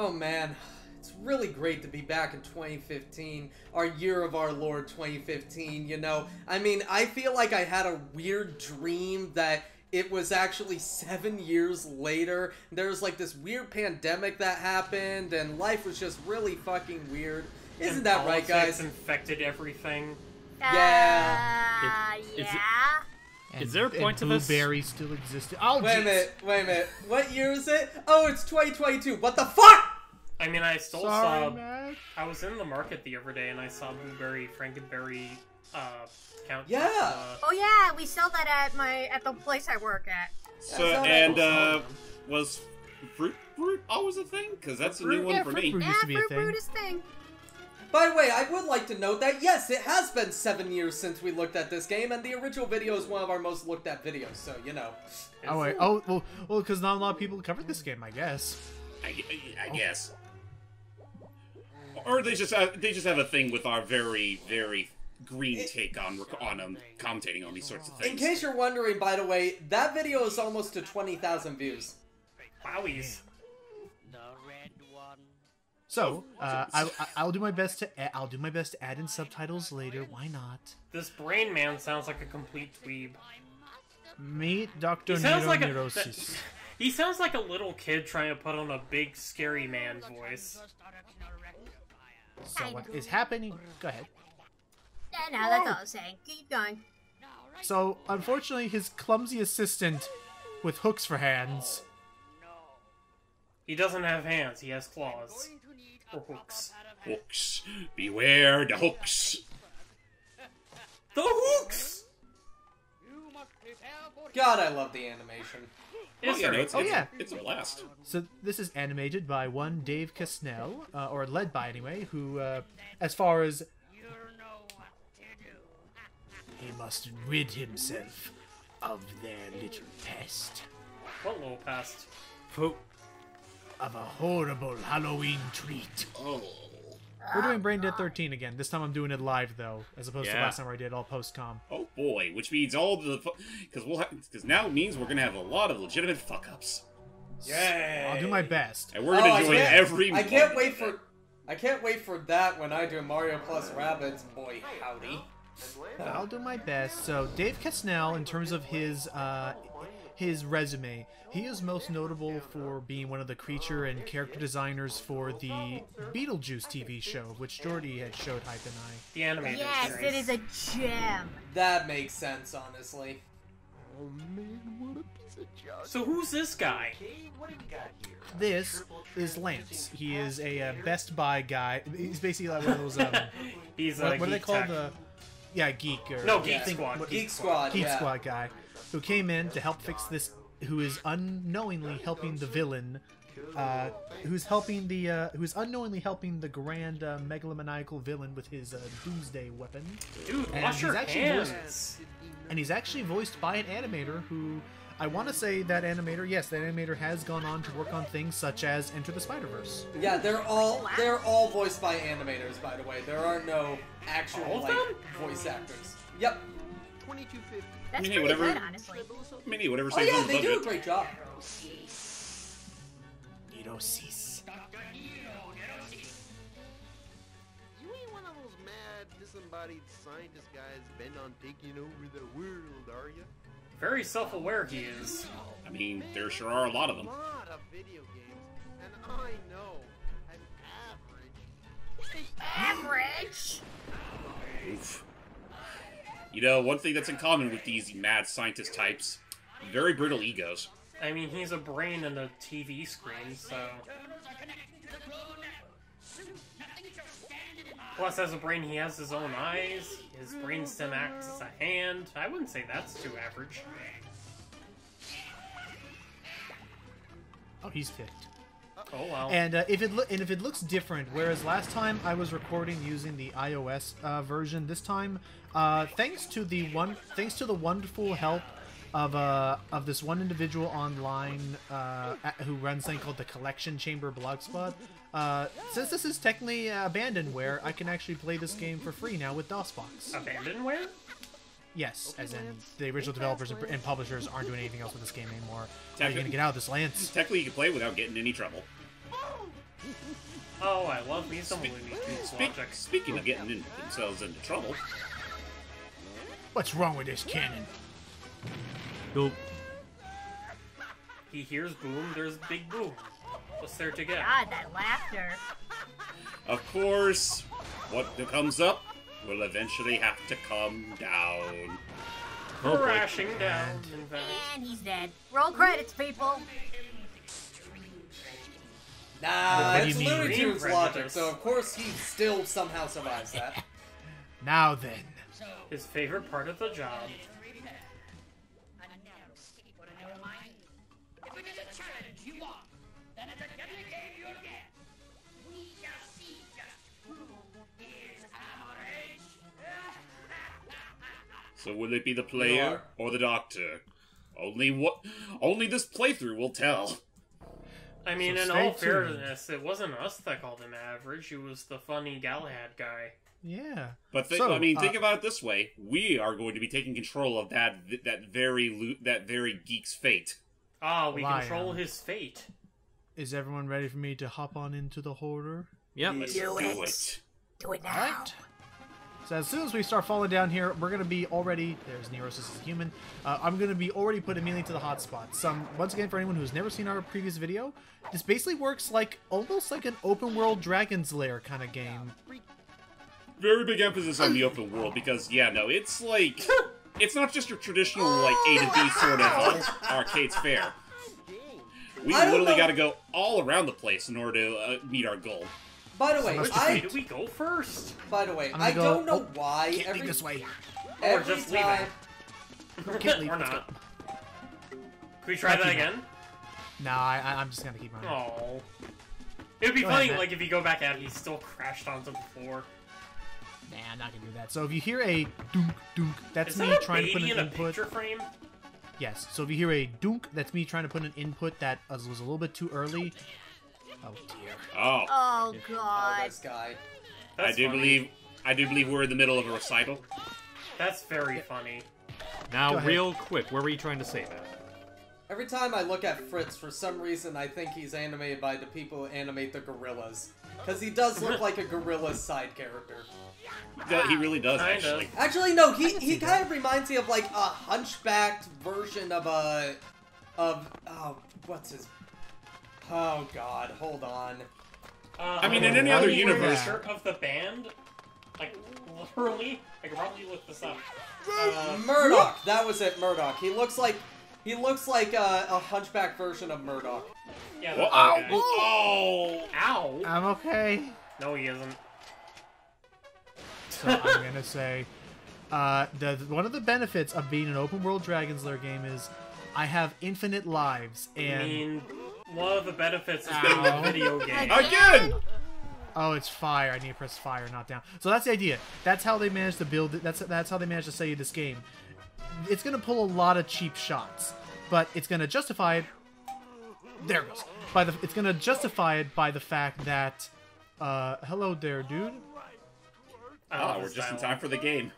Oh man, it's really great to be back in 2015, our year of our Lord 2015. You know, I mean, I feel like I had a weird dream that it was actually seven years later. There's like this weird pandemic that happened, and life was just really fucking weird. Isn't And that right, politics guys? infected everything. Yeah. Uh, Is- is it- yeah. Is there a point to and this? Blueberry still existed. Oh, Wait a minute, wait a minute. What year is it? Oh, it's 2022. What the fuck? I mean, I still Sorry, saw. man. I was in the market the other day and I saw blueberry frankenberry uh count. Yeah. Uh, Oh yeah, we sell that at my at the place I work at. So and uh, was fruit fruit always a thing? Because that's a new one yeah, for fruit me. fruit. Yeah, used to be a fruit thing. fruit is thing. By the way, I would like to note that yes, it has been seven years since we looked at this game, and the original video is one of our most looked at videos. So you know, Oh wait. Oh well. Well, because not a lot of people covered this game, I guess. I, I guess. Or they just have, they just have a thing with our very very green take on rec- on um, commentating on these sorts of things. in case you're wondering, by the way, that video is almost to twenty thousand views. Wowies. So, uh, I, I- I'll do my best to I'll do my best to add in subtitles later. Why not? This brain man sounds like a complete dweeb. Meet Doctor He Nero like a. Neurosis. He sounds like a little kid trying to put on a big scary man voice. So what is happening? Go ahead. Yeah, no, that's all I'm saying. Keep going. So, unfortunately, his clumsy assistant with hooks for hands. He doesn't have hands. He has claws or hooks. Hooks, beware the hooks. The hooks. God, I love the animation. Oh It's yeah, no, it's, Oh, it's, yeah. it's a blast. So this is animated by one Dave Quesnelle, uh, or led by anyway, who, uh, as far as he must rid himself of their little pest, What little pest? of a horrible Halloween treat. Oh, We're doing Brain Dead 13 again. This time I'm doing it live though, as opposed to last time where I did all post com. oh boy, which means all the because we'll because now it means we're gonna have a lot of legitimate fuck ups, Yay! I'll do my best. and we're gonna Oh, I enjoy can't- every. I can't wait for. I can't wait for that when I do Mario plus Rabbids. Boy, howdy. I'll do my best. So Dave Quesnelle, in terms of his uh, his resume, he is most notable for being one of the creature and character designers for the Beetlejuice TV show, which Jordy had showed Hype and I. The animated Yes, series. it is a gem. That makes sense, honestly. Oh man, what a piece of junk. So who's this guy? This is Lance. He is a uh, Best Buy guy. He's basically like one of those. Um, He's a what, what do they geek call tech. the? Yeah, geek or No, Geek Yeah. Squad. what- Geek Squad. Geek yeah. Squad guy who came in to help fix this, who is unknowingly helping the villain, uh, who's helping the, uh, who's unknowingly helping the grand uh, megalomaniacal villain with his uh, doomsday weapon, Dude, And wash he's your actually hands. and he's actually voiced by an animator who. I want to say that animator, yes, that animator has gone on to work on things such as Enter the Spider Verse. Yeah, they're all they're all voiced by animators, by the way. There are no actual like voice actors. Yep. That's mean, pretty whatever- good, honestly. I mean, hey, whatever Oh yeah, on the they do a budget. great job. Neurosis. You ain't one of those mad, disembodied scientist guys bent on taking over the world, are you? Very self-aware he is. I mean, there sure are a lot of them. A them. lot of video games, and I know I'm average. Average. Oof. You know, one thing that's in common with these mad scientist types, very brittle egos. I mean, he's a brain in a TV screen, so. Plus, as a brain, he has his own eyes. His brainstem acts as a hand. I wouldn't say that's too average. Oh, he's picked. Oh wow! And uh, if it and if it looks different, whereas last time I was recording using the iOS uh, version, this time, uh, thanks to the one, thanks to the wonderful help of uh of this one individual online uh, a- who runs something called the Collection Chamber Blogspot. Uh, since this is technically uh, abandonware, I can actually play this game for free now with DOSBox. Abandonware? Yes, as in the original developers and, and publishers aren't doing anything else with this game anymore. How are you Technically- gonna get out of this, Lance? Technically, you can play without getting any trouble. Oh, I love me some Speak- Looney Tunes logic. speaking of getting in, themselves into trouble, What's wrong with this cannon? Go. He hears boom, there's big boom. What's there to get? God, that laughter. of course, what comes up will eventually have to come down. Oh boy. Crashing down, in fact. And he's dead. Roll credits, people. Nah, What do it's you? Looney Tunes logic, so of course he still somehow survives that. Now then. His favorite part of the job. So will it be the player or the doctor? Only what? Only this playthrough will tell. I mean, So in stay all tuned. fairness, it wasn't us that called him average. It was the funny Galahad guy. Yeah. But think, So, I mean, uh, think about it this way: we are going to be taking control of that that very lo- that very geek's fate. Ah, we Lion. control his fate. Is everyone ready for me to hop on into the hoarder? Yep. Let's Do do it. it. Do it now. So as soon as we start falling down here, we're gonna be already. There's Neurosis is human. Uh, I'm gonna be already put immediately to the hotspot. Some once again for anyone who's never seen our previous video, this basically works like almost like an open world Dragon's Lair kind of game. Very big emphasis on the open world because yeah, no, it's like it's not just your traditional like A to B sort of uh, arcades fair. We literally got to go all around the place in order to uh, meet our goal. By the way, Which way I do we go first? by the way, I'm gonna I go- don't know oh, why Can't every leave this way. Or every just leave time it. Can't leave. or not. go. Can we try Lucky that again? Nah, I, I- I'm just gonna keep running. Oh. It would be Go funny, Matt. like, if you go back out, he still crashed onto the floor. Nah, I'm not gonna do that. So if you hear a dunk dunk, that's Is me that trying to put an in input. picture frame? Yes. So if you hear a dunk, that's me trying to put an input that was was a little bit too early. Oh, oh dear. Oh, Oh, oh, God. this guy. That's I do funny. believe I do believe we're in the middle of a recital. That's very funny. Now, real quick, where were you trying to say that? Every time I look at Fritz, for some reason, I think he's animated by the people who animate the Gorillaz. Because he does look like a gorilla side character. Yeah, He really does Kinda. actually. Actually, no, he, he kind of reminds me of like a hunchbacked version of a. of. Oh, what's his. Oh god, hold on. Uh, I mean, in any other universe- shirt of the band, like, literally, I could probably look this up. Uh, Murdoc! That was it, Murdoc. He looks like. He looks like a, a hunchback version of Murdoc. Yeah, Whoa, that's ow, the oh, Ow! I'm okay. No, he isn't. So I'm gonna say, uh, the one of the benefits of being an open world Dragon's Lair game is I have infinite lives, I and mean, one of the benefits of being a video game. again! oh, it's fire. I need to press fire, not down. So that's the idea. That's how they managed to build it. That's that's how they managed to sell you this game. It's gonna pull a lot of cheap shots, but it's gonna justify it. There it goes. By the, it's gonna justify it by the fact that, uh, hello there, dude. I Ah, love we're just in time for the game.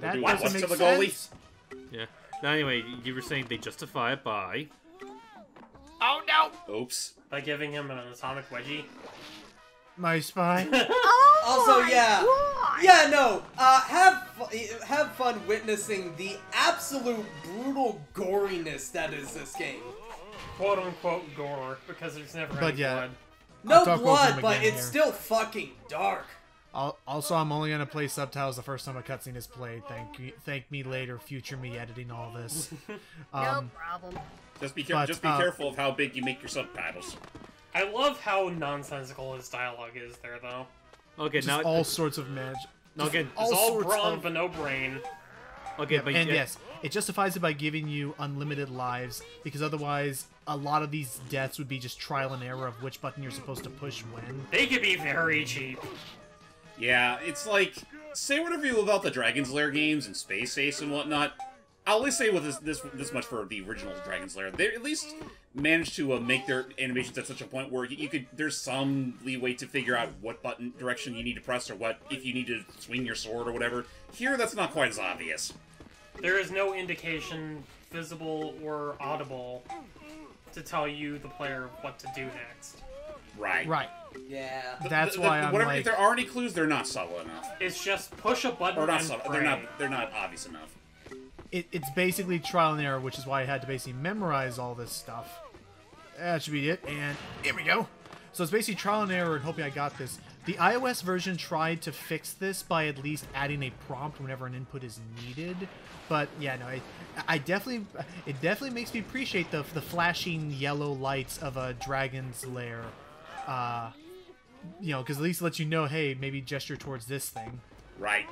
That doing doesn't what's make to the goalie? sense. Yeah. Now, anyway, you were saying they justify it by. Oh no! Oops. By giving him an atomic wedgie. My spine. Oh, Also, my yeah. God. Yeah, no. Uh, have fu- have fun witnessing the absolute brutal goriness that is this game. Quote unquote gore, because there's never But any yeah. blood. No I'll talk blood, but it's here. still fucking dark. Al- Also, I'm only gonna play subtitles the first time a cutscene is played. Thank you, thank me later, future me editing all this. No Um, problem. Just be, care- But, just be uh, careful of how big you make your subtitles. I love how nonsensical his dialogue is there, though. Okay, just now. all sorts of magic. now again, all all sorts brawn of- but no brain. okay, but and yeah, yes, it justifies it by giving you unlimited lives because otherwise, a lot of these deaths would be just trial and error of which button you're supposed to push when. They could be very cheap. Yeah, it's like say whatever you will about the Dragon's Lair games and Space Ace and whatnot. I'll at least say with this this this much for the original Dragon's Lair. They at least managed to uh, make their animations at such a point where you, you could there's some leeway to figure out what button direction you need to press or what if you need to swing your sword or whatever. Here, that's not quite as obvious. There is no indication visible or audible to tell you, the player, what to do next. Right. Right. Yeah. That's The- why the- I'm whatever, like, If there are any clues, they're not subtle enough. It's just push a button Or not and subtle. pray. They're not. They're not obvious enough. It, it's basically trial and error, which is why I had to basically memorize all this stuff. That should be it, and here we go. So it's basically trial and error and hoping I got this. The iOS version tried to fix this by at least adding a prompt whenever an input is needed. But yeah, no, I, I definitely, it definitely makes me appreciate the the flashing yellow lights of a dragon's lair. Uh, you know, because at least it lets you know, hey, maybe gesture towards this thing. Right.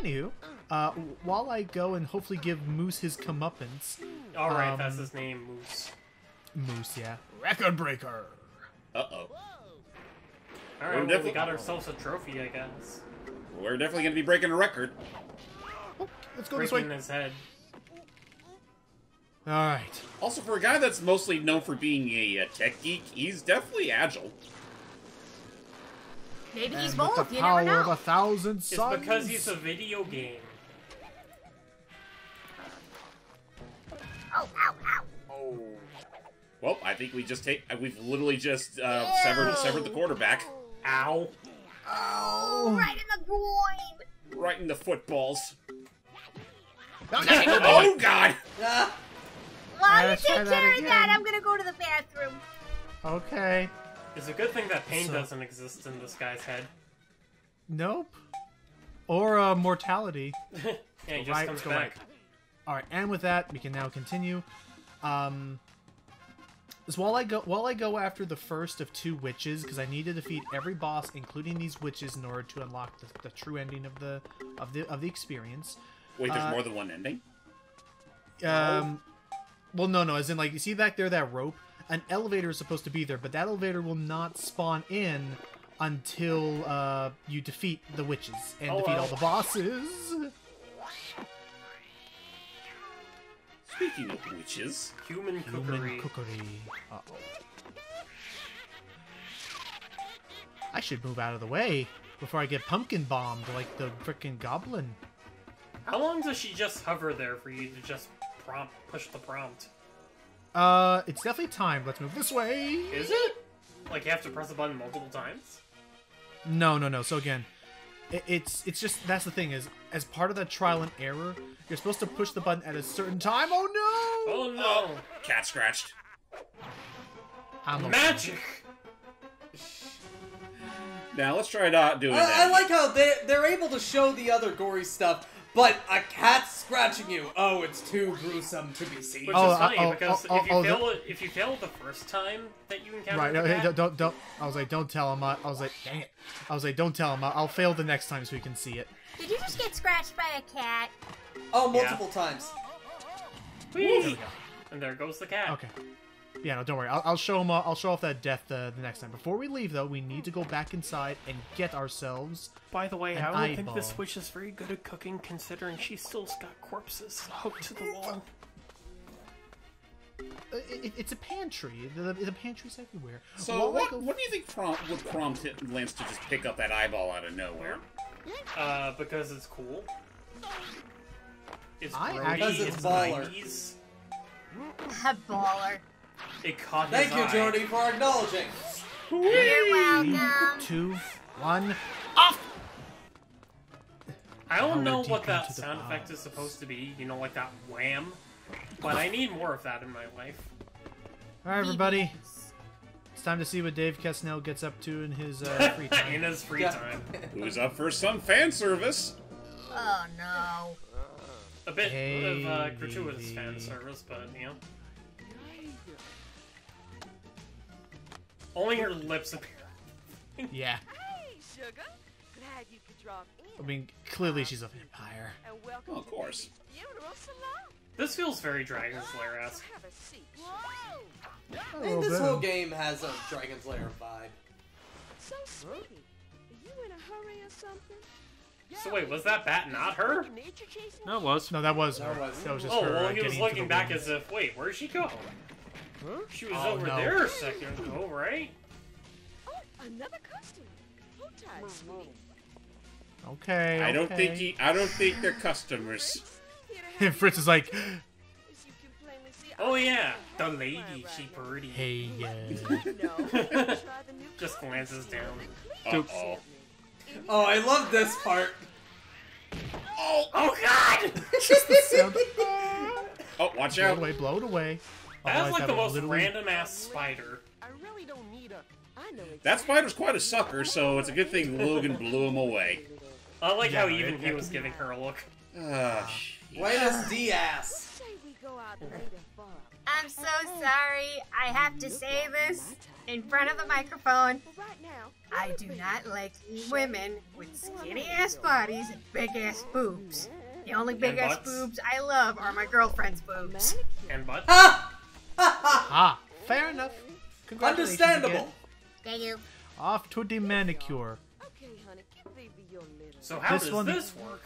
Anywho, uh, while I go and hopefully give Moose his comeuppance, Alright, Um, that's his name, Moose. Moose, yeah, record breaker. Uh oh. Alright, well, we definitely- got ourselves a trophy, I guess. We're definitely going to be breaking a record. Let's go this way. Breaking his head. All right. Also, for a guy that's mostly known for being a, uh tech geek, he's definitely agile. Maybe he's And with both. the You power never of a thousand suns. It's because he's a video game. Oh, ow, ow. Oh. Well, I think we just take. uh, We've literally just uh, severed severed the quarterback Ow. Oh. Right in the groin. right in the footballs. Oh God! Ah, While you Let's take that care of that. I'm gonna go to the bathroom. Okay. It's a good thing that pain So- doesn't exist in this guy's head. Nope. Or uh, mortality. Yeah, he just Right, comes go back. All right, and with that, we can now continue. Um, so while I go, while I go after the first of two witches, because I need to defeat every boss, including these witches, in order to unlock the, the true ending of the of the of the experience. Wait, there's Uh, more than one ending. Um, well, no, no, as in like you see back there that rope. An elevator is supposed to be there, but that elevator will not spawn in until uh, you defeat the witches and Oh, defeat well. all the bosses. Speaking of witches, Human cookery. Human cookery. cookery. Uh-oh. I should move out of the way before I get pumpkin bombed like the frickin' goblin. How long does she just hover there for you to just prompt push the prompt? Uh, it's definitely time. Let's move this way. Is it? Like you have to press the button multiple times? No, no, no. So again, it, it's it's just that's the thing is as part of that trial and error, you're supposed to push the button at a certain time. Oh no! Oh no! cat scratched. I'm okay. Magic! Now let's try not doing I, that. I like how they they're able to show the other gory stuff, but a cat scratching you. Oh, it's too gruesome to be seen. Which Oh, is funny oh, because oh, if you oh, oh fail it, if you fail the first time that you encounter Right, the no, hey, cat, don't, don't, don't. I was like, don't tell him. I, I was like, dang it. I was like, don't tell him. I- I'll fail the next time so we can see it. Did you just get scratched by a cat? oh, multiple times. Whee! There we go. and there goes the cat. Okay. Yeah, no, don't worry. I'll, I'll show him. I'll show off that death uh, the next time. Before we leave, though, we need to go back inside and get ourselves. By the way, An I don't think this witch is very good at cooking, considering she still's got corpses hooked to the wall. Uh, it, it's a pantry. The, the pantry's everywhere. so While what? go- What do you think prompt would prompt it- Lance to just pick up that eyeball out of nowhere? Uh, because it's cool. It's I grody, actually- Because it's it's baller. 90s. A baller. It caught Thank his you, eye. Jody, for acknowledging. You're Three, welcome. two, one, off. I don't know what that into the sound effect is supposed to be. You know, like that wham. But I need more of that in my life. All right, everybody. It's time to see what Dave Quesnelle gets up to in his uh, free in time. his free Yeah. time. Who's up for some fan service? Oh no. A bit of uh, gratuitous Vivi. fan service, but you know. Only her lips appear. yeah. Hey, sugar. Glad you could drop in. I mean, clearly she's a vampire. And welcome Oh, of course. to funeral salon. This feels very Dragon's Lair esque. Have a seat. A I little think this whole game has a Dragon's Lair vibe. So sweetie, are you in a hurry or something? So wait, was that bat not her? No, it was. No, that was That was- That was just Oh, her. well, uh, he was looking back room. as if, wait, where'd she go? She was Oh, over no. there a second ago, right? Oh, another customer. Hold tight, sweetie. Okay. I don't think he. I don't think they're customers. And Fritz is like, Oh yeah, the lady, she pretty. Hey, uh, No. Try the new Just glances down. Uh-oh. Oh, I love this part. Oh, oh god! sound, Oh, watch blow it out. away, blow it away. That's Otherwise, like the most literally- random ass spider. I really don't need a. I know exactly. That spider's quite a sucker, so it's a good thing Logan blew him away. I like how even he was giving her a look. Ah, Buenos dias. Say we go out and meet a farm. I'm so sorry. I have to say this in front of the microphone. But right now, I do not like women with skinny ass bodies and big ass boobs. The only big ass boobs I love are my girlfriend's boobs. And butt. Ha! Ha ha! Ah, fair enough. Congratulations again. Understandable. Thank you. Off to the manicure. Okay, honey, give baby your little. So how This does one- this work?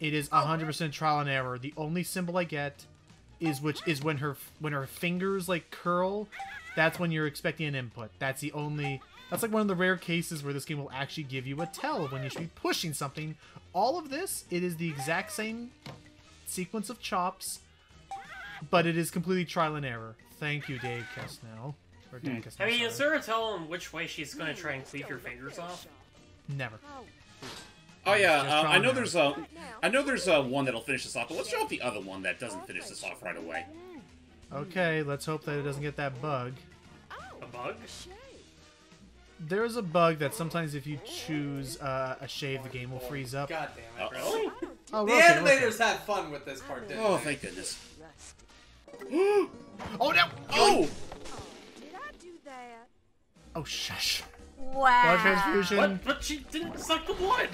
It is 100% trial and error. The only symbol I get is which is when her when her fingers like curl. That's when you're expecting an input. That's the only. That's like one of the rare cases where this game will actually give you a tell when you should be pushing something. All of this, it is the exact same sequence of chops, but it is completely trial and error. Thank you, Dave Quesnelle. Or Dan Quesnelle, I mean, is sorry. there a tell on which way she's gonna try and cleave your fingers off? Never. Oh yeah, uh, I know there's a, I know there's uh, one that'll finish this off, but let's show off the other one that doesn't finish this off right away. Okay, let's hope that it doesn't get that bug. A bug? There is a bug that sometimes if you choose uh, a shave, the game will freeze up. God damn it. Really? Oh, The okay, we're okay. animators had fun with this part, didn't Oh, they? thank goodness. Oh no! Oh, Did I do that? Oh shush! Wow. Blood transfusion. But but she didn't suck the blood.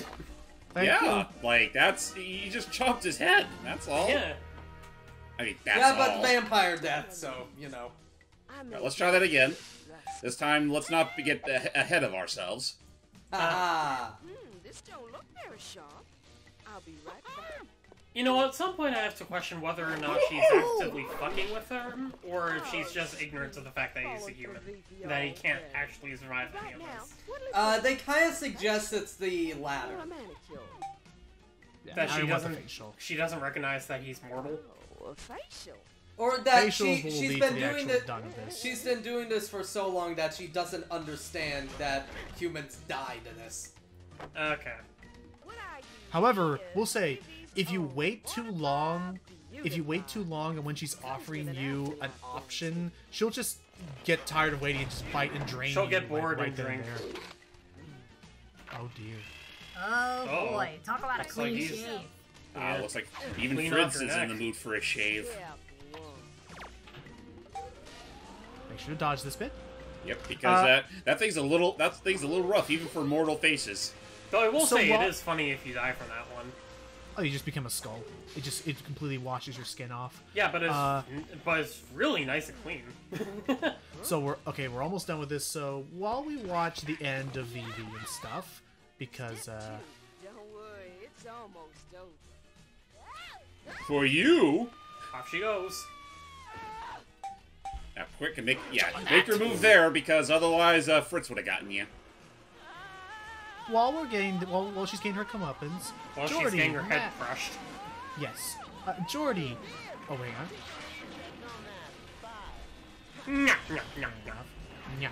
Thank yeah, you. like that's he just chopped his head. That's all. Yeah. I mean, that's Yeah, but all. vampire death, so, you know. Right, let's try that again. This time, let's not be- get ahead of ourselves. Ah. Hmm, this don't look very sharp. I'll be right back. You know, at some point I have to question whether or not she's actively fucking with him, or if she's just ignorant to the fact that he's a human. That he can't actually survive any Right of now, this. Uh, they kind of suggest it's the latter. a manicure? That she doesn't she doesn't recognize that he's mortal. A facial. Or that Facials she, will she's lead been to the doing actual it. done of this. She's been doing this for so long that she doesn't understand that humans die to this. Okay. What I use However, we'll say if you wait too long, if you wait too long, and when she's offering you an option, she'll just get tired of waiting and just bite and drain She'll you, get like, bored right and then drink. there. Oh dear. Oh Oh. boy, talk about a Looks like clean he's- shave. Uh, Yeah. looks like even Clean Fritz is your in the mood for a shave. Make sure to dodge this bit. Yep, because Uh, that that thing's a little that thing's a little rough even for mortal faces. Though I will So say it is funny if you die from that one. Oh, you just become a skull. It just it completely washes your skin off. Yeah, but it's Uh, but it's really nice and clean. So we're okay. We're almost done with this. So while we watch the end of Vivi and stuff, because uh, Don't worry, it's almost over. For you, Off she goes. now quick and make yeah make your move there because otherwise uh, Fritz would have gotten you. While we're getting while, while she's getting her comeuppance, While she's getting her head crushed. Yes, uh, Jordy. Oh wait, huh? Nyah, nyah, nyah, nyah. Yeah.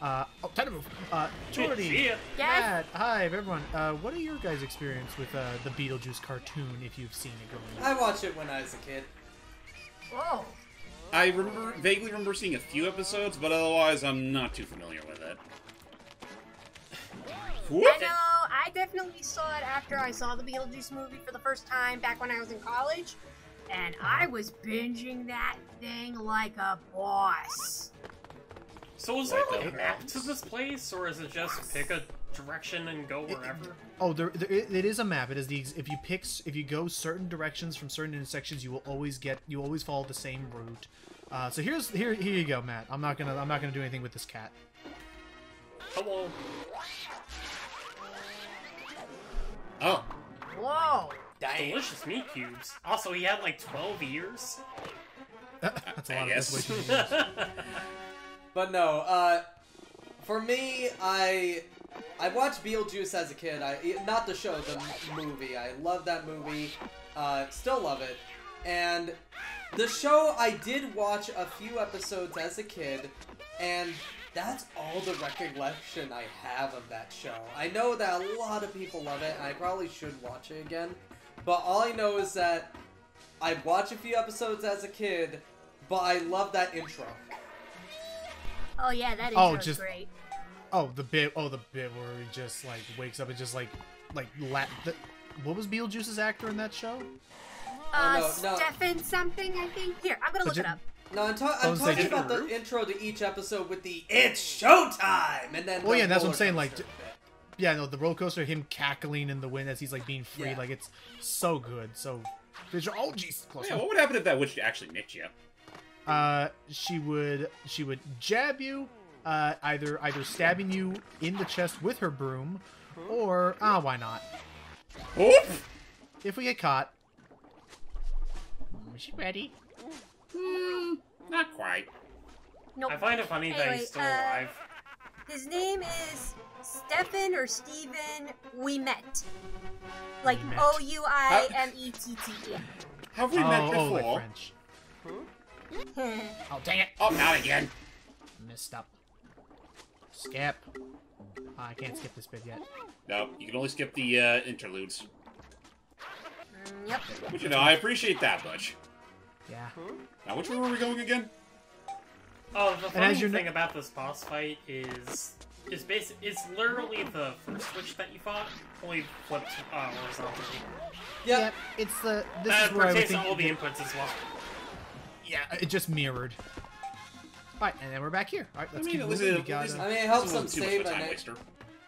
Uh, oh, time to move. Uh, Jordy. See ya. Yes. Matt, hi everyone. Uh, what are your guys' experience with uh, the Beetlejuice cartoon? If you've seen it growing up. I watched it when I was a kid. Whoa. I remember vaguely remember seeing a few episodes, but otherwise I'm not too familiar with it. Whoop. I know. I definitely saw it after I saw the Beetlejuice movie for the first time back when I was in college, and I was binging that thing like a boss. So is there Like like a the map to this place, or is it just pick a direction and go wherever? Oh, there, there it it is a map. It is the if you pick if you go certain directions from certain intersections, you will always get you always follow the same route. Uh, so here's here here you go, Matt. I'm not gonna I'm not gonna do anything with this cat. Hello. Oh, Whoa. Damn. Delicious meat cubes. Also, he had like 12 ears. That's a lot guess. of this way too much. But no, uh, for me, I I watched Beetlejuice as a kid. I not the show, the movie. I love that movie. Uh, still love it. And The show I did watch a few episodes as a kid, and that's all the recollection I have of that show. I know that a lot of people love it, and I probably should watch it again. But all I know is that I watched a few episodes as a kid, but I love that intro. Oh yeah, that Oh, intro's just- great. Oh, the bit. Oh, the bit where he just like wakes up and just like, like la- the, What was Beetlejuice's actor in that show? Uh, no, no. Stefan something, I think. Here, I'm gonna But look it up. No, I'm, ta- I I'm was like- talking about the intro to each episode with the "It's showtime" and then. Well, the yeah, that's what I'm saying, like, coaster j- bit. Yeah, no, the roller coaster, him cackling in the wind as he's like being free, Yeah. like it's so good. So visual. Oh, jeez, close Yeah, what would happen if that witch actually nicked you? Uh, she would she would jab you, uh, either either stabbing you in the chest with her broom, or ah, why not? Oop! If we get caught. Is she ready? Hmm, not quite. Nope. I find it funny that Anyway, he's still uh, alive. His name is Stefan or Steven Ouimette. Like We. O U I M E T T Have we oh, met oh, before? like French. E. Oh, dang it! oh, not again. Messed up. Skip. Ah, I can't skip this bit yet. No, you can only skip the uh, interludes. Mm, Yep. Which, you know, I appreciate that much. Yeah. Now, which way were we going again? Oh, the And funny as you're thing n- about this boss fight is is basic. It's literally the first switch that you fought, only flipped uh, horizontally. Yep. Yeah, it's the. This uh, is where I would pertains think. to all the inputs as well. Yeah, it just mirrored. Alright, and then we're back here. Alright, let's I mean, keep moving. it- We gotta... I mean, it helps them wasn't too much save on it. waster.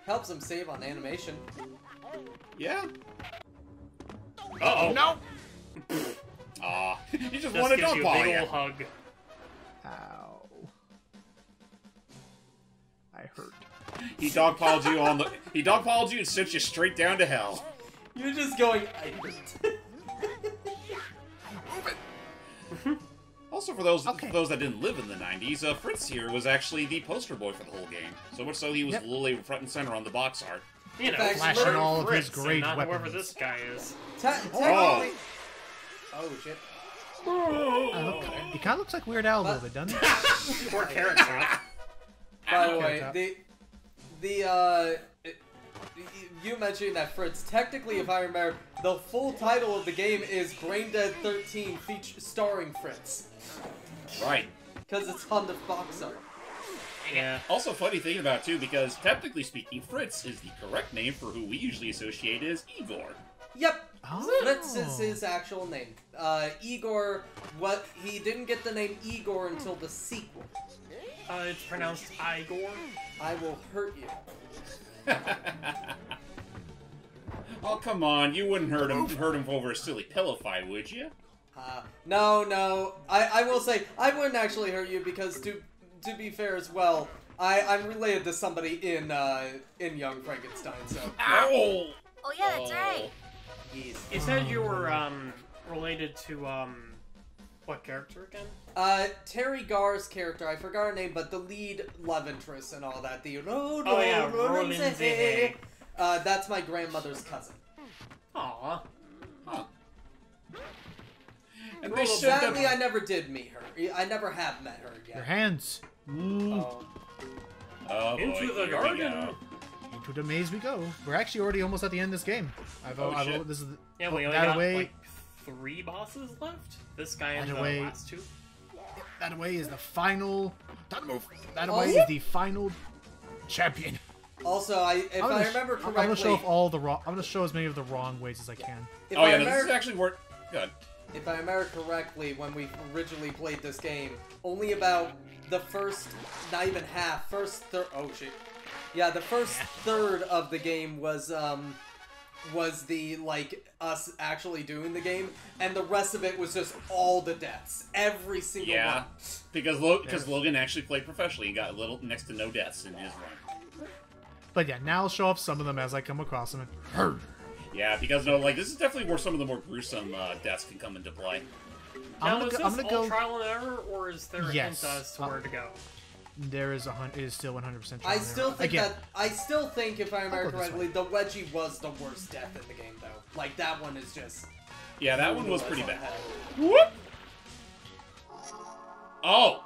Helps them save on animation. Yeah. Uh-oh. No! Aw, you just Just wanted gives dog you a ball big ya. ol' hug. Ow. I hurt. He dogpiled you on the. He dogpiled you and sent you straight down to hell. You're just going. I hurt. Also, for those Okay. for those that didn't live in the '90s, uh, Fritz here was actually the poster boy for the whole game. So much so he was Yep. literally front and center on the box art. You know, Flashing all of his and great not whoever this guy is. Te- technically. Oh shit. I look, it kind of looks like Weird Al a little bit, doesn't it? Or Carrot Top. By the way, the the uh, it- you mentioned that Fritz. Technically, if I remember, the full title of the game is Brain Dead 13, feature starring Fritz, Right. because it's on the box art. Yeah. Also, funny thing about it too, because technically speaking, Fritz is the correct name for who we usually associate as Igor. Yep. Oh. Fritz is his actual name. Uh, Igor. What he didn't get the name Igor until the sequel. Uh, it's pronounced Igor. I will hurt you. oh come on, you wouldn't hurt him hurt him over a silly pillow fight, would you? Uh, no, no. I, I will say I wouldn't actually hurt you because to to be fair as well, I I'm related to somebody in uh in Young Frankenstein. So Ow! Oh yeah, that's right. Jeez. You said you were um related to um what character again? Uh, Teri Garr's character, I forgot her name, but the lead love interest and all that. The no, Oh, yeah, no, Roland Lindsay. Zay. Uh, that's my grandmother's cousin. Aw. Huh. And Roll they a said Sadly, I never did meet her. I never have met her yet. Your hands. Ooh. Oh. Oh, boy, Into the here we garden. Go. Into the maze we go. We're actually already almost at the end of this game. I've, Oh, I've, shit. this is Yeah, we oh, only that got away. like three bosses left. This guy and the away. last two. That away is the final. Don't move. That away is the final champion. Also, I if I remember I gonna sh- remember I'm gonna show off all the wrong. I'm gonna show as many of the wrong ways as I can. if Oh I yeah, no, this is actually worth. Good. if I remember correctly, when we originally played this game, only about the first, not even half, first third. Oh shit. Yeah, the first third of the game was um was the like us actually doing the game, and the rest of it was just all the deaths, every single Yeah, one. because Lo- because Logan actually played professionally and got little next to no deaths in his run. But yeah, now I'll show off some of them as I come across them. And, Yeah, because no, like this is definitely where some of the more gruesome uh, deaths can come into play. I'm gonna is go- this I'm gonna all go- trial and error, or is there a Yes. hint as to where to go? There is a hun- it is still 100 percent I still think Again, that I still think if I remember go correctly, the wedgie was the worst death in the game though. Like that one is just Yeah, that one was pretty bad. Whoop! Oh!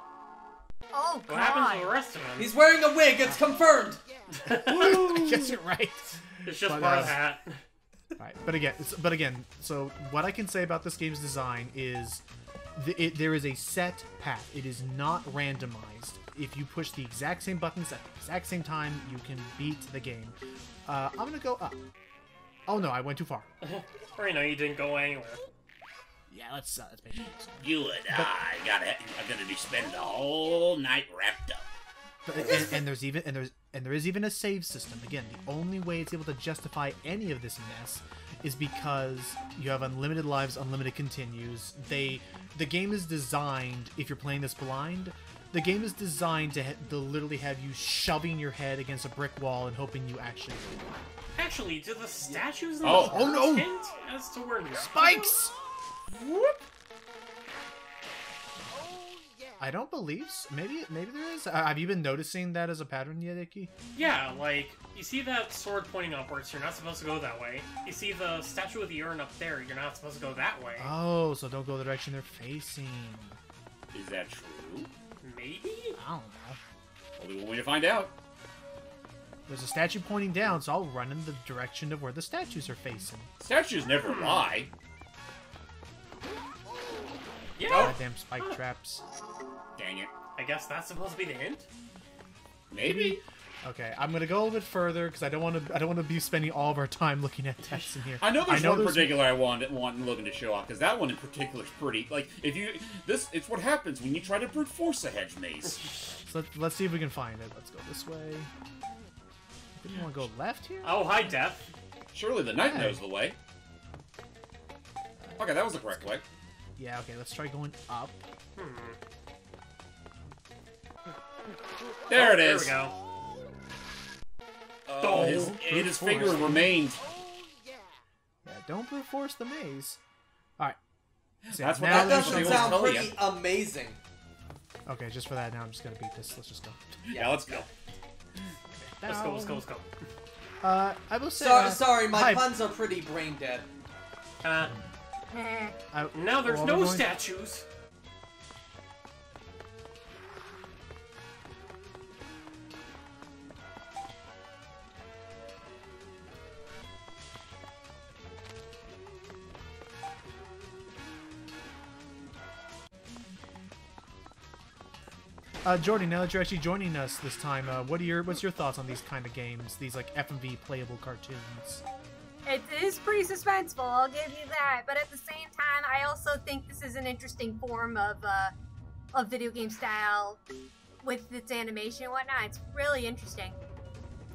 Oh What happens to the rest of him? He's wearing a wig. It's confirmed. I guess you're right. It's just But, part uh, of hat. Right, but again, but again, so what I can say about this game's design is, th- it, there is a set path. It is not randomized. If you push the exact same buttons at the exact same time, you can beat the game. Uh, I'm gonna go up. Oh no, I went too far. Or you know, you didn't go anywhere. Yeah, let's uh, let's make sure. You and I gotta, are gonna be spending the whole night wrapped up. But, and, and there's even and there's and there is even a save system. Again, the only way it's able to justify any of this mess is because you have unlimited lives, unlimited continues. They the game is designed if you're playing this blind. The game is designed to, to literally have you shoving your head against a brick wall and hoping you actually Actually, do the statues in Oh. the Oh, no. hint as to where Naruto spikes. Whoop. I don't believe. So. Maybe maybe there is. Uh, have you been noticing that as a pattern yet, Icky? Yeah, like, you see that sword pointing upwards, you're not supposed to go that way. You see the statue of the urn up there, you're not supposed to go that way. Oh, so don't go the direction they're facing. Is that true? Maybe? I don't know. Only one way to find out. There's a statue pointing down, so I'll run in the direction of where the statues are facing. Statues never hmm. lie. Yeah, Goddamn spike traps. Dang it. I guess that's supposed to be the hint? Maybe. Okay, I'm gonna go a little bit further because I don't want to. I don't want to be spending all of our time looking at text in here. I know there's one in there's- particular I want want Logan to show off because that one in particular is pretty. Like if you this, it's what happens when you try to brute force a hedge maze. So let, let's see if we can find it. Let's go this way. Didn't want to go left here. Oh, hi, Death. Surely the knight Hey. knows the way. Okay, that was the correct way. Yeah. Okay. Let's try going up. There it oh, is. There is. we go. Oh, his, Brute and his force. finger remained. Yeah. Don't brute force the maze. All right. So That's what now That there's doesn't Everybody something- wants sound to tell ya. pretty amazing. Okay, just for that, now I'm just gonna beat this. Let's just go. Yeah, let's go. Let's go, let's go, let's go. Uh, I will say. So, uh, sorry, my hi, puns are pretty brain dead. Uh, Eh. I- now there's well, no going- statues. Uh, Jordy, now that you're actually joining us this time, uh, what are your what's your thoughts on these kind of games? These like FMV playable cartoons. It is pretty suspenseful, I'll give you that. But at the same time, I also think this is an interesting form of uh, of video game style with its animation and whatnot. It's really interesting.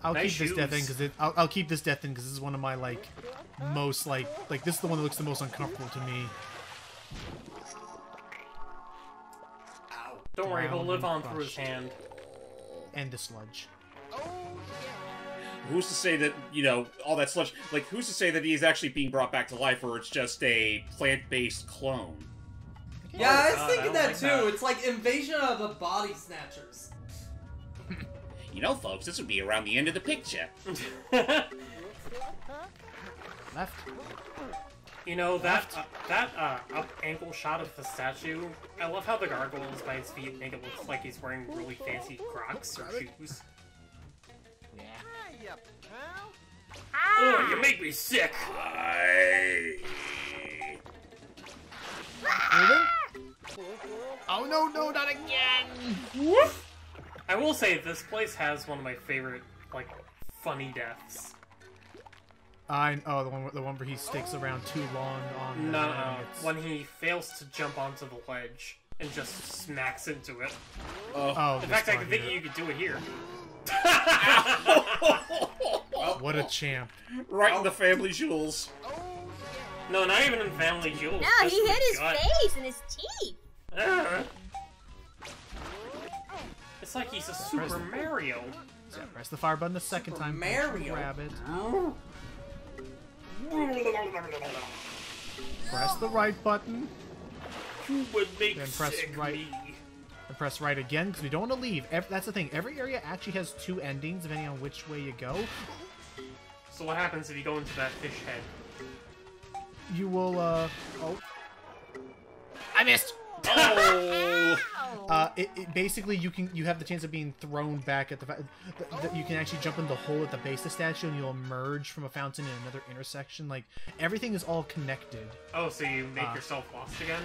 I'll Nice keep this death in because I'll, I'll keep this death in because this is one of my like most like like this is the one that looks the most uncomfortable to me. Don't worry, he'll live and on through his hand. And the sludge. Who's to say that you know all that sludge? Like, who's to say that he's actually being brought back to life, or it's just a plant-based clone? Yeah, I was oh, God, thinking don't that like too. that. It's like Invasion of the Body Snatchers. You know, folks, this would be around the end of the picture. Left. You know that uh, that uh, up ankle shot of the statue. I love how the gargoyles by his feet make it look like he's wearing really fancy Crocs or shoes. Hiya, pal. Oh, Ah! you make me sick. I... Oh no no not again! I will say this place has one of my favorite like funny deaths. I oh the one where- the one where he sticks around too long on. The, No, no, when he fails to jump onto the ledge and just smacks into it. Oh, In fact, I part think you could do it here. What a champ! right in the family jewels. No, not even in Family Jewels. No, he hit his gut. face and his teeth. Ah. It's like he's a Super Mario. So yeah, press the fire button the second Super time. Mario. Grab it. Press the right button. Would make Then press right. me? And press right again because we don't want to leave. Ev- that's the thing. Every area actually has two endings depending on which way you go. So what happens if you go into that fish head? You will. uh... Oh. I missed. Oh! Uh, it, it basically you can you have the chance of being thrown back at the, fa- th- th- you can actually jump in the hole at the base of the statue and you'll emerge from a fountain in another intersection. Like everything is all connected. Oh, so you make Uh. yourself lost again?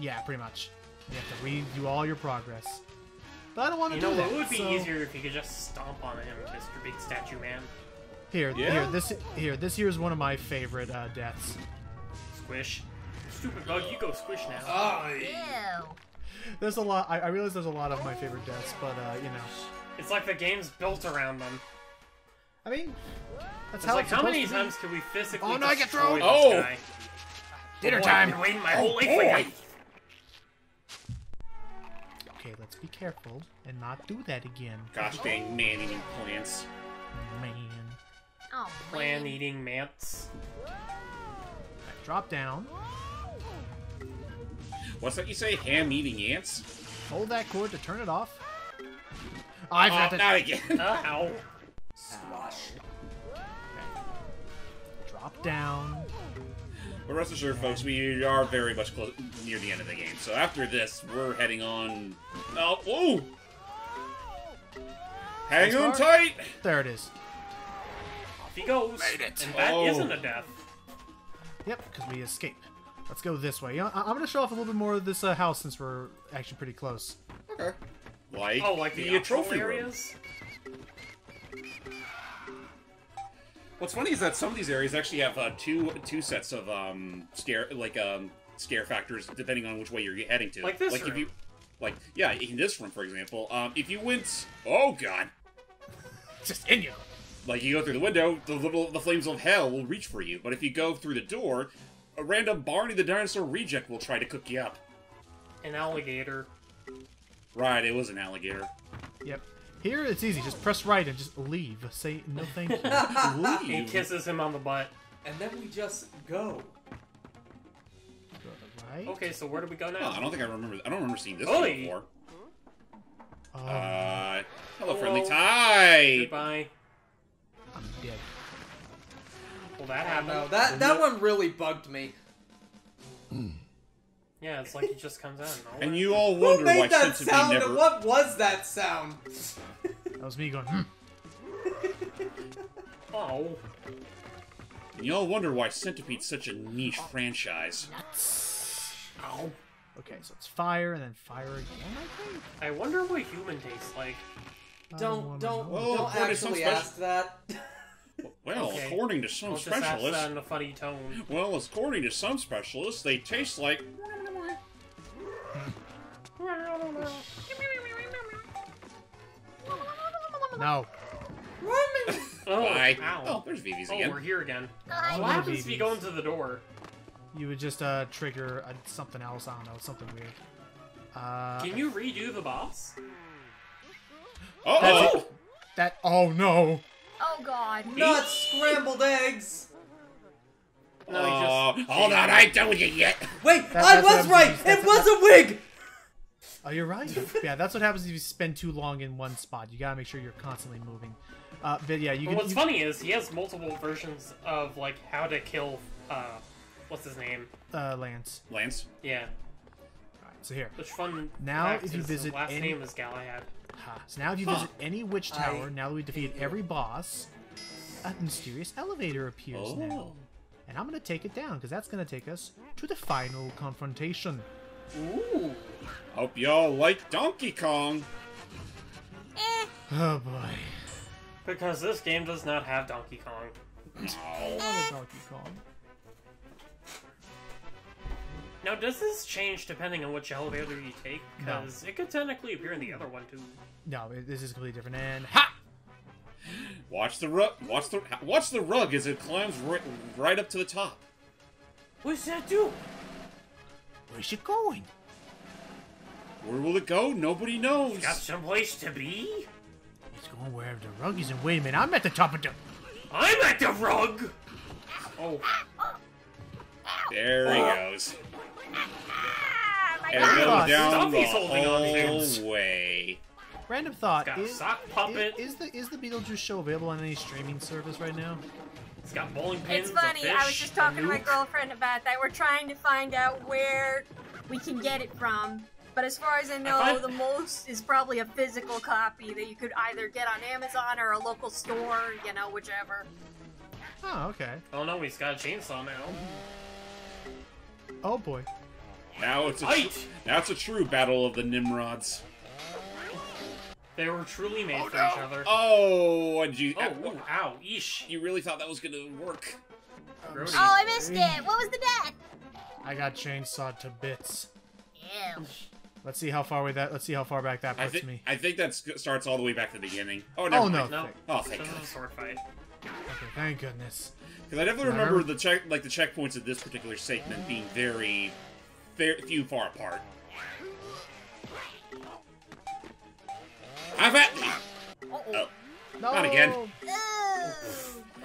Yeah, pretty much. You have to redo all your progress. But I don't want to You do know, that. it would be so- easier if you could just stomp on him, Mr. Big Statue Man. Here, Yeah? here, this here, this here is one of my favorite uh, deaths. Squish. Stupid bug, you go squish now. Oh, Ew. There's a lot. I, I realize there's a lot of my favorite deaths, but uh, you know, It's like the game's built around them. I mean, that's It's how like, it's how many to be. times can we physically Oh, no, I get thrown! this Oh! guy? Dinner Boy, time. I've been waiting my whole life for boy. Okay, let's be careful and not do that again. Gosh dang man-eating plants. Man, Oh, Plan man. eating mants. drop down. What's that you say? Ham-eating ants? Hold that cord to turn it off. I Oh, forgot to not again. Ow. squash. drop down. But rest assured, folks, we are very much close near the end of the game. So after this, we're heading on. Oh, ooh! Hang Nice on bar. tight. There it is. Off he goes. Made it. And that Oh. not a death. Yep, because we escape. Let's go this way. You know, I- I'm gonna show off a little bit more of this uh, house since we're actually pretty close. Okay. Like, Oh, like the, the optional trophy room. areas? What's funny is that some of these areas actually have uh, two two sets of um scare like um scare factors depending on which way you're heading to. Like this Like if room. you, like yeah, in this room for example, um if you went, oh god, Just in you. like you go through the window, the little the flames of hell will reach for you. But if you go through the door, a random Barney the dinosaur reject will try to cook you up. An alligator. Right, it was an alligator. Yep. Here it's easy. Just press right and just leave. Say no thank you. He kisses him on the butt. And then we just go. Go to the right. Okay, so where do we go Oh, now? I don't think I remember. I don't remember seeing this Oi. one before. Oh, Uh, hello, friendly tie. tide. Goodbye. I'm dead. Well, that happened. know that that one really bugged me. Yeah, it's like he just comes out. And, And you all Who wonder why that Centipede sound? never. What was that sound? That was me going. Hmm. Oh. And you all wonder why Centipede's such a niche franchise. Ow. Okay, so it's fire and then fire again. I think. I wonder what human tastes like. I Don't wanna don't know. Oh, don't according to some actually special- ask that. Well, Okay. according to some I'll specialists, that in a funny tone. well, according to some specialists, they taste like. No. Oh, Bye. ow. Oh, there's Vivi's Oh, again. we're here again. Hi. Oh, What happens if you babies. go into the door? You would just uh trigger uh, something else. I don't know, something weird. Uh, Can you redo the boss? Uh oh. that. Oh no. Oh god. Not scrambled eggs. No, Oh, just. hold on, I ain't done with you yet. Wait, That- I was right. you- It was a wig. Oh, you're right. yeah, that's what happens if you spend too long in one spot. You gotta make sure you're constantly moving. Uh, but yeah, you But can. what's you- funny is he has multiple versions of like how to kill. uh What's his name? Uh, Lance. Lance. Yeah. Alright, so here. Which fun? Now, fact if you visit his last any- name is Galahad. Ha. So now, if you visit any witch tower, I- now that we defeated every boss, a mysterious elevator appears now. Oh. And I'm gonna take it down because that's gonna take us to the final confrontation. Ooh. Hope y'all like Donkey Kong. Eh. Oh boy. Because this game does not have Donkey Kong. Oh. Another Donkey Kong. Now, does this change depending on which elevator you take? No. Because it could technically appear in the other one too. No, it, this is completely different. And ha! Watch the rug. Watch the watch the rug as it climbs right, right up to the top. What's that do? Where's it going? Where will it go? Nobody knows. Got someplace to be? It's going wherever the rug is. And wait a minute, I'm at the top of the. I'm at the rug! Oh, There he goes. Ah, my And god. it goes down the holding on to whole way. Random thought. got a Is, sock puppet. is, is the is the Beetlejuice show available on any streaming service right now? It's got bowling pins. It's a funny. I was just talking to my girlfriend about that. We're trying to find out where we can get it from. But as far as I know, find- the most is probably a physical copy that you could either get on Amazon or a local store, you know, whichever. Oh, okay. Oh no, he's got a chainsaw now. Oh boy. Now it's a Fight! tr- now it's a true battle of the Nimrods. They were truly made oh, for each other. Oh, and you Oh, ooh, ow, eesh. you really thought that was gonna work? Grody. Oh, I missed it! What was the death? I got chainsawed to bits. Ew. Let's see how far away that. Let's see how far back that I puts think me. I think that starts all the way back to the beginning. Oh, oh no! Oh no. No. Oh thank This is a God. sword fight. Okay, thank goodness. Because I definitely Remember- remember the check, like the checkpoints of this particular segment being very, very few and far apart. I've at Uh-oh. Oh, No. Not again.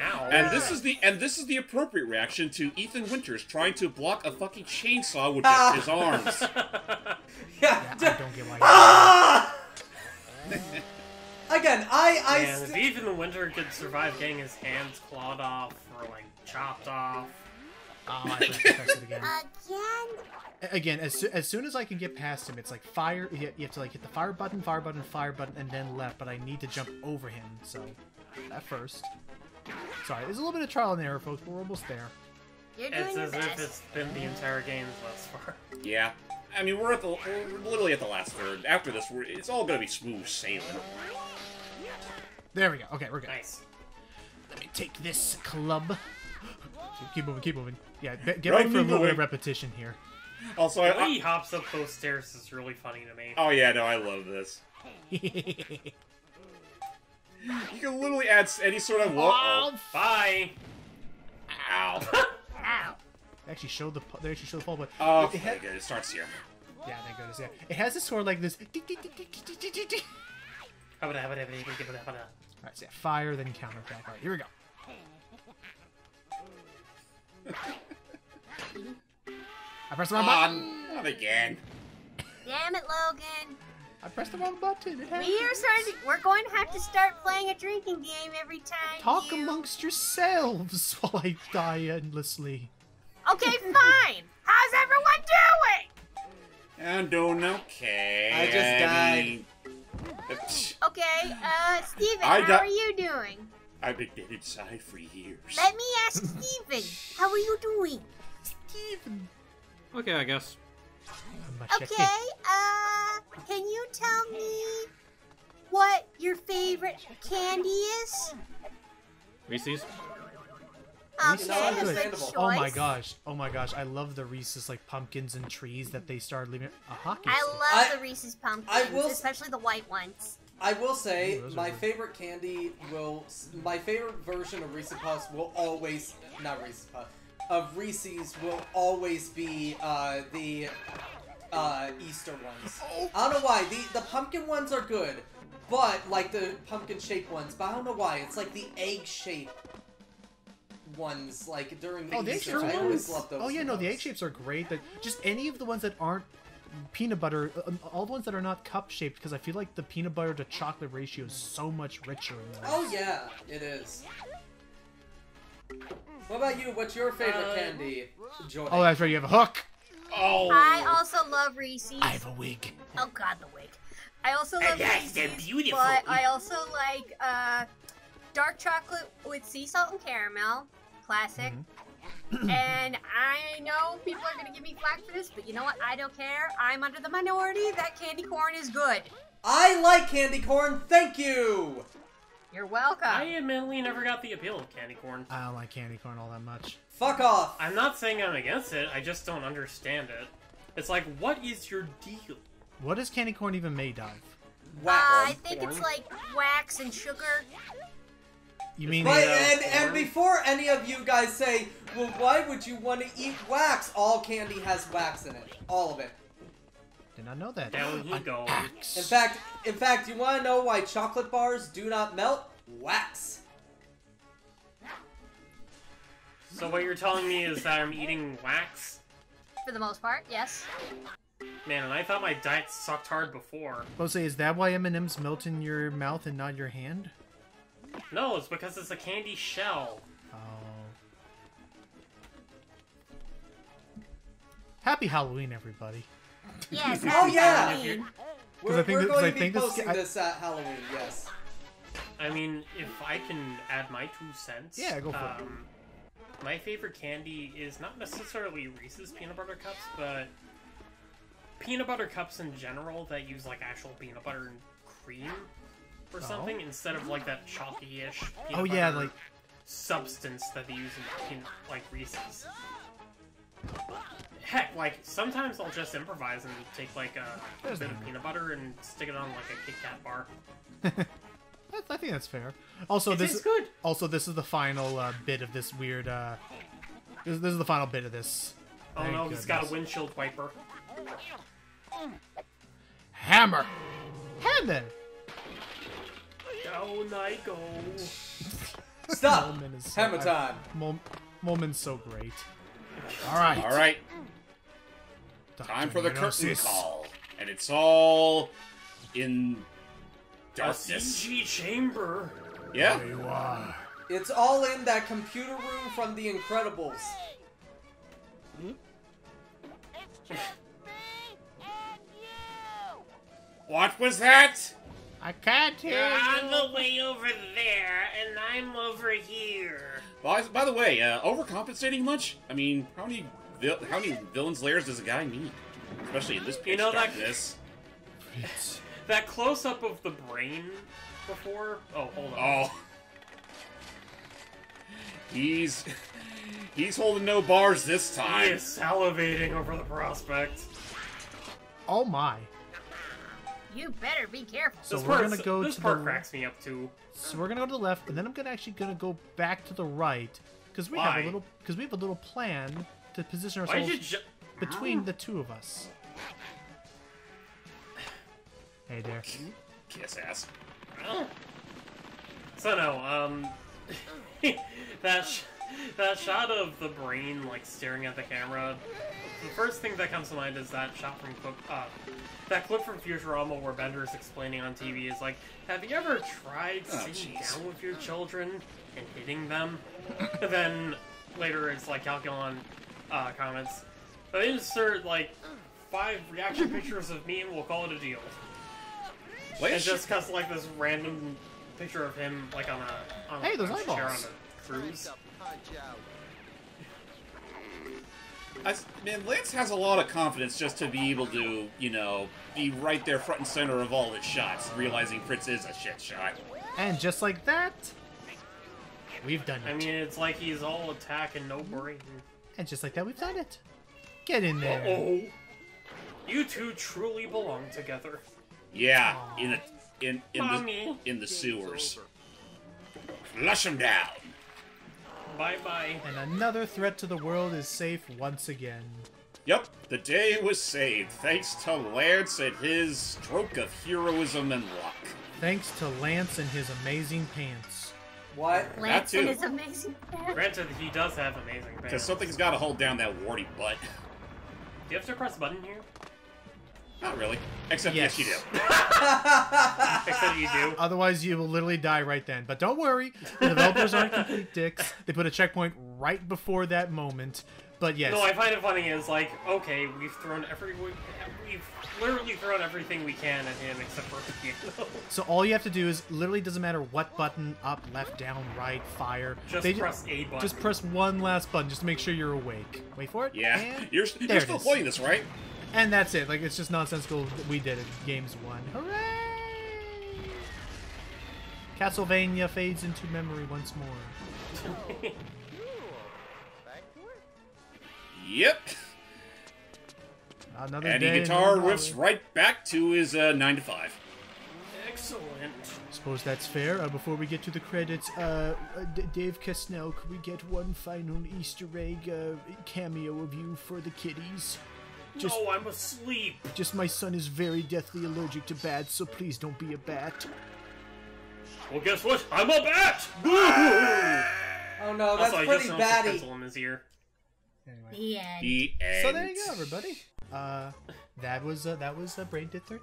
Ow. and this is the and this is the appropriate reaction to Ethan Winters trying to block a fucking chainsaw with just his arms. Yeah. Yeah, I don't get why. Ah! Again, I I Man, if st- even Winter could survive getting his hands clawed off or like chopped off. Oh, I forgot to press it again. Again? Again, as, soo- as soon as I can get past him, it's like fire. You you have to like hit the fire button, fire button, fire button, and then left. But I need to jump over him, so that first. Sorry, there's a little bit of trial and error, folks, but we're almost there. You're doing It's your as if it's been the entire game thus far. yeah, I mean we're at the we're literally at the last third. After this, we're, it's all gonna be smooth sailing. There we go. Okay, we're good. Nice. Let me take this club. Keep moving, keep moving. Yeah, get, get Right, ready for a little bit of repetition here. Also, The I, he hops up those stairs is really funny to me. oh yeah, no, I love this. You can literally add any sort of whoa. Oh. oh, Bye! Ow. Ow. They actually showed the they actually showed the fall, but Oh, it, it had, good. It starts here. yeah, thank goodness. Yeah, it has this sort of like this. All Habada, habada, habada, habada, habada. right, so yeah, fire then counterattack. All right, here we go. I pressed the wrong button. On, not again. Damn it, Logan. I pressed the wrong button. It has- We are starting to, we're going to have to start playing a drinking game every time Talk you... amongst yourselves while I die endlessly. Okay, fine. How's everyone doing? I'm doing okay. I just died. mean, psh, Okay, uh, Steven, I how di- are you doing? I've been dead inside for years. Let me ask Steven, how are you doing? Steven. Okay, I guess. Okay, uh, can you tell me what your favorite candy is? Reese's? Okay, know, that's a good Oh my gosh. Oh my gosh. I love the Reese's like pumpkins and trees that they started leaving. A hockey I stick. love I- the Reese's pumpkins, I will especially the white ones. I will say Ooh, those are my good. favorite candy will my favorite version of Reese's Puffs will always not Reese's Puffs of Reese's will always be uh, the uh, Easter ones. I don't know why the the pumpkin ones are good, but like the pumpkin shaped ones. But I don't know why it's like the egg shaped ones like during the Oh, the egg Easter. shapes I are love those. Oh yeah, no, the egg shapes are great. But just any of the ones that aren't peanut butter, uh, all the ones that are not cup shaped, because I feel like the peanut butter to chocolate ratio is so much richer in those. Oh yeah, it is. What about you? What's your favorite Uh, candy, Jordan? Oh, that's right. You have a hook. Oh. I also love Reese's. I have a wig. Oh god, the wig. I also love yes, they're Reese's, beautiful. but I also like uh, dark chocolate with sea salt and caramel, classic. Mm-hmm. and I know people are gonna give me flack for this, but you know what? I don't care. I'm under the minority. That candy corn is good. I like candy corn. Thank you. You're welcome. I admittedly never got the appeal of candy corn. I don't like candy corn all that much. Fuck off. I'm not saying I'm against it, I just don't understand it. It's like, what is your deal? What is candy corn even made of? Uh, I think it's like wax and sugar. You mean Right, made of and, and before any of you guys say, well, why would you want to eat wax? All candy has wax in it. All of it. Did not know that. Down he An goes. axe. In fact, in fact, you want to know why chocolate bars do not melt? Wax. So what you're telling me is that I'm eating wax? For the most part, yes. Man, and I thought my diet sucked hard before. Bose, is that why M&M's melt in your mouth and not your hand? No, it's because it's a candy shell. Oh. Happy Halloween, everybody. Yes. Oh, yeah. We're, I think we're that- 'cause going I to be think this- posting I- this at Halloween, yes. I mean, if I can add my two cents. Yeah, go for it. um, My favorite candy is not necessarily Reese's peanut butter cups, but peanut butter cups in general that use like actual peanut butter and cream or something instead of like that chalky-ish Oh, yeah, like- substance that they use in peanut like Reese's. Heck, like sometimes I'll just improvise and take like a, bit of peanut butter and stick it on like a Kit Kat bar. I think that's fair. Also, It this is good. also this is the final uh, bit of this weird. Uh, this, this is the final bit of this. Oh Thank no, he's got a windshield wiper. Hammer. And then Nico. Stop! Molman is so, Hammer I- time. Mol- Molman's so great. All right. All right, Dr. time for the curtain call, and it's all in A darkness. CG chamber. Yeah. There you are. It's all in that computer room from The Incredibles. What was that? I can't hear I'm you. the way over there, and I'm over here. By, by the way, uh, overcompensating much? I mean, how many vil- how many villains layers does a guy need? Especially in this pitch You know that- darkness. That close up of the brain before. Oh, hold on. Oh. He's he's holding no bars this time. He time. is salivating over the prospect. Oh my. You better be careful. So this we're part, gonna go this to part the. cracks me up too. So we're gonna go to the left, and then I'm gonna actually gonna go back to the right because we have a little because we have a little plan to position ourselves you? Between the two of us. Hey there. Kiss ass. So no, um, that sh- that shot of the brain like staring at the camera. The first thing that comes to mind is that shot from clip, uh, that clip from Futurama where Bender's explaining on TV is like, "Have you ever tried Oh, sitting down with your children and hitting them?" and then later it's like Calculon uh, comments, "But insert like five reaction pictures of me and we'll call it a deal." Wait, It's just cause like this random picture of him like on a on Hey, a chair on a cruise. Punch out. I, man, Lance has a lot of confidence just to be able to, you know, be right there front and center of all his shots, realizing Fritz is a shit shot. And just like that, we've done it. I mean, it's like he's all attack and no brain. and just like that, we've done it. Get in there. Oh, you two truly belong together. Yeah, in a, in in Mommy. the in the sewers. Flush him down. Bye bye. And another threat to the world is safe once again. Yep, the day was saved thanks to Lance and his stroke of heroism and luck. Thanks to Lance and his amazing pants. What? Lance too. and his amazing plan. Granted, he does have amazing pants. Because something's got to hold down that warty butt. Do you have to press a button here? Not really. Except yes, Yes. you do. Except you do. Otherwise, you will literally die right then. But don't worry, the developers aren't complete dicks. They put a checkpoint right before that moment. But yes, No, I find it funny is like, okay, we've thrown every we've literally thrown everything we can at him except for you. so all you have to do is literally doesn't matter what button up, left, down, right, fire. Just They ju- press A button. Just press one last button just to make sure you're awake. Wait for it. Yeah, you're, you're still playing this, right? And that's it. Like it's just nonsensical. that We did it. Games one. Hooray! Castlevania fades into memory once more. Back to it. Yep. Another And day, the guitar another riffs dollar. right back to his uh, 9 to 5. Excellent. I Suppose that's fair. Uh, before we get to the credits, uh, uh, D- Dave Quesnelle, could we get one final Easter egg uh, cameo of you for the kiddies? Just, no, I'm asleep. just my son is very deathly allergic to bats, so please don't be a bat. Well, guess what? I'm a bat. Oh no, that's also, pretty just noticed a batty. pencil in his ear. Anyway. The end. The end. So there you go, everybody. Uh, that was uh, that was uh, Brain Dead 13.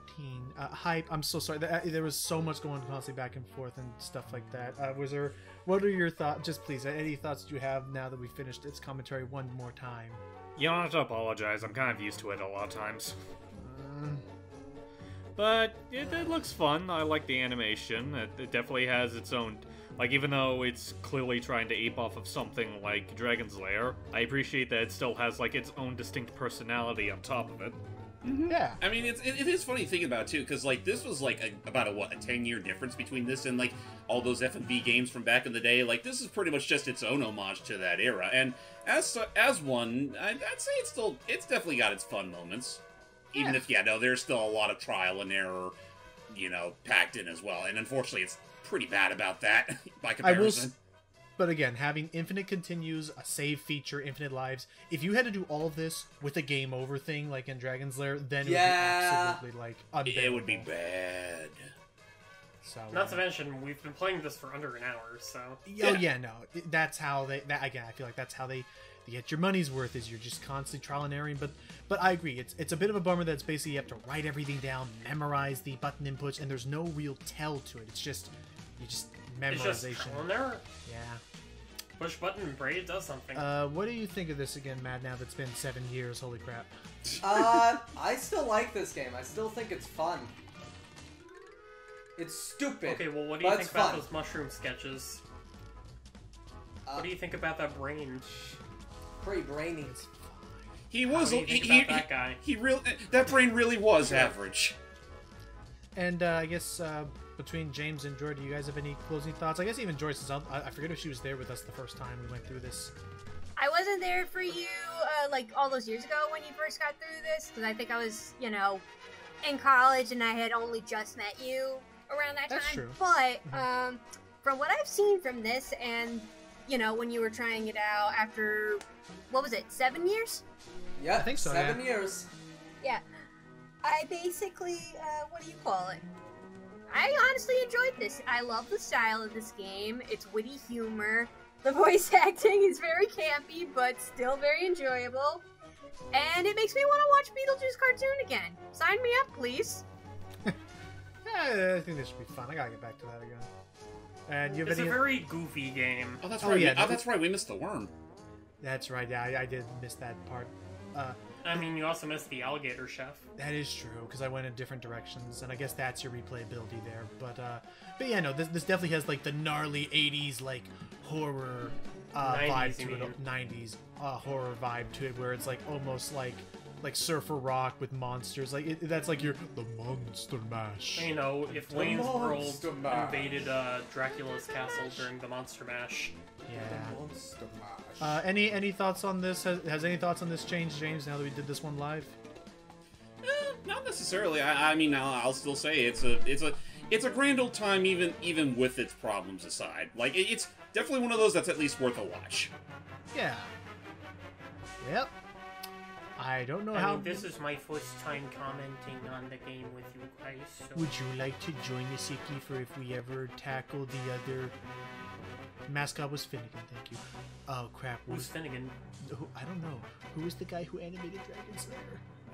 Uh, hype. I'm so sorry. There, there was so much going constantly back and forth and stuff like that. Uh, was there? What are your thoughts? Just please, uh, any thoughts you have now that we finished its commentary one more time? You don't have to apologize. I'm kind of used to it a lot of times. Mm. But it, it looks fun. I like the animation. It, it definitely has its own. Like, even though it's clearly trying to ape off of something like Dragon's Lair, I appreciate that it still has, like, its own distinct personality on top of it. Mm-hmm. Yeah. I mean, it's it, it is funny thinking about it too, because like this was like a, about a what a ten year difference between this and like all those FMV games from back in the day. Like this is pretty much just its own homage to that era, and as as one, I, I'd say it's still it's definitely got its fun moments, even Yeah. if yeah, no, there's still a lot of trial and error, you know, packed in as well, and unfortunately, it's pretty bad about that by I will. comparison. But again, having infinite continues, a save feature, infinite lives. If you had to do all of this with a game over thing like in Dragon's Lair, then it Yeah. would be absolutely like unbearable. It would be bad. So, Not to mention, we've been playing this for under an hour, so Oh Yeah. yeah, no, that's how they. That again, I feel like that's how they, they get your money's worth. Is you're just constantly trial and erroring. But but I agree, it's it's a bit of a bummer that it's basically you have to write everything down, memorize the button inputs, and there's no real tell to it. It's just you just memorization. it's just memorization. trial and error. Yeah. Push button and braid does something. Uh, what do you think of this again, Mad? Now that's been seven years. Holy crap! Uh, I still like this game. I still think it's fun. It's stupid. okay, well, what do you think about fun. those mushroom sketches? Uh, What do you think about that brain? Pretty brainy. He was do you he, think he, about that guy? he really that brain really was average. And uh, I guess uh, between James and Joy, do you guys have any closing thoughts? I guess even Joyce is. I, I forget if she was there with us the first time we went through this. I wasn't there for you uh, like all those years ago when you first got through this because I think I was, you know, in college and I had only just met you around that That's time. true. But um, from what I've seen from this and you know when you were trying it out after what was it seven years? Yeah, I think so, Seven yeah. years. Yeah, I basically uh, what do you call it? I honestly enjoyed this. I love the style of this game. It's witty humor. The voice acting is very campy, but still very enjoyable. And it makes me want to watch Beetlejuice cartoon again. Sign me up, please. Yeah, I think this should be fun. I gotta get back to that again. And you have It's a very goofy game. Oh, that's Oh, right. yeah, we, oh, that's right. We missed the worm. That's right. Yeah, I, I did miss that part. Uh, I mean, you also missed the alligator chef. that is true because I went in different directions, and I guess that's your replayability there. But uh, but yeah, no, this this definitely has like the gnarly '80s like horror uh, 90s, vibe to it. '90s uh, horror vibe to it, where it's like almost like like surfer rock with monsters. Like it, that's like your the monster mash. You know, if The Wayne's World Mash. invaded uh, Dracula's castle during the Monster Mash. Yeah. Monster Mash. Uh, any any thoughts on this? Has, has any thoughts on this changed, James? Now that we did this one live. Eh, not necessarily. I, I mean, I'll, I'll still say it's a it's a it's a grand old time, even even with its problems aside. Like it, it's definitely one of those that's at least worth a watch. Yeah. Yep. I don't know I how. mean, this is my first time commenting on the game with you guys. So. Would you like to join us, Iki, for if we ever tackle the other mascot was Finnegan? Thank you. Oh crap! Who's Was Finnegan? who, I don't know who was the guy who animated Dragon Slayer?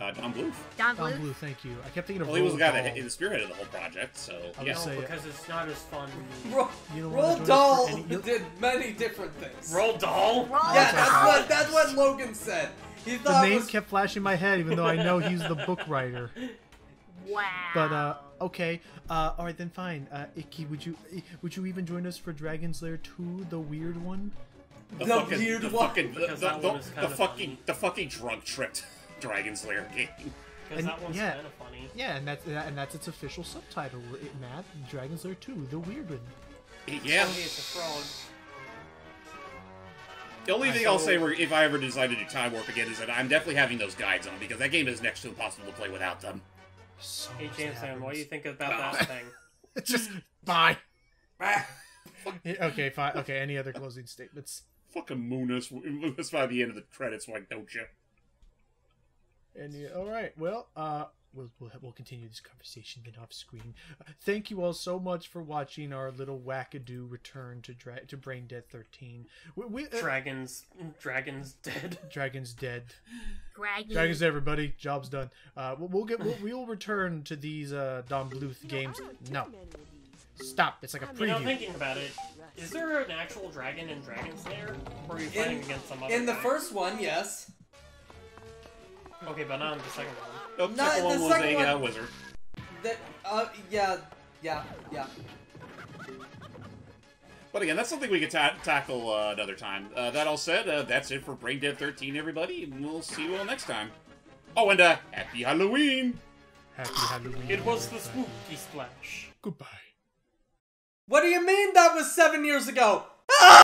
Uh, Don Bluth. Don Don Bluth. Thank you. I kept thinking of. Well, he was the guy Roald that Dahl. hit- spearheaded the whole project. So I would yeah. No, say- because it's not as fun. Ro- You don't wanna Roald join us Dahl for any- you- did many different things. Roll doll. Roll yeah, Dahl. that's what that's what Logan said. He The name was kept flashing in my head, even though I know he's the book writer. Wow. But uh, okay. Uh, all right then, fine. Uh, Iki, would you would you even join us for Dragon's Lair 2, the weird one? The, The fucking, weird the one. fucking, the, the, the, one the fucking, funny. the fucking drug tripped Dragon Slayer game. Because that one's yeah. kind of funny. Yeah, and that's and that's its official subtitle, it, Matt. Dragon's Lair 2, the weird one. Yeah. Only it's a frog. The only thing I'll say, if I ever decide to do Time Warp again, is that I'm definitely having those guides on because that game is next to impossible to play without them. So Hey much Jameson, what do you think about that thing? Just bye. Okay, fine. Okay, any other closing statements? Fucking Moonus, Moonus by the end of the credits, why don't you? Any? All right. Well, uh, we'll we'll, we'll continue this conversation then off screen. Uh, thank you all so much for watching our little wackadoo return to dra- to Brain Dead 13. We, we, uh, Dragons, dragons dead. Dragon's dead. Dragon. Dragon's dead, everybody. Job's done. Uh, we'll, we'll get we'll, we'll return to these uh Don Bluth games. No, stop. It's like a You know, preview. thinking about it, is there an actual dragon in Dragon Slayer? Or are you fighting against some other in the guy? first one, yes. Okay, but not in the second one. Nope, No, second the one was second a one- Uh, wizard. That, uh, yeah, yeah, yeah. But again, that's something we could ta- tackle uh, another time. Uh, that all said, uh, that's it for Brain Dead 13, everybody, and we'll see you all next time. Oh, and uh, happy Halloween! Happy Halloween. It was the spooky splash. Goodbye. What do you mean that was seven years ago?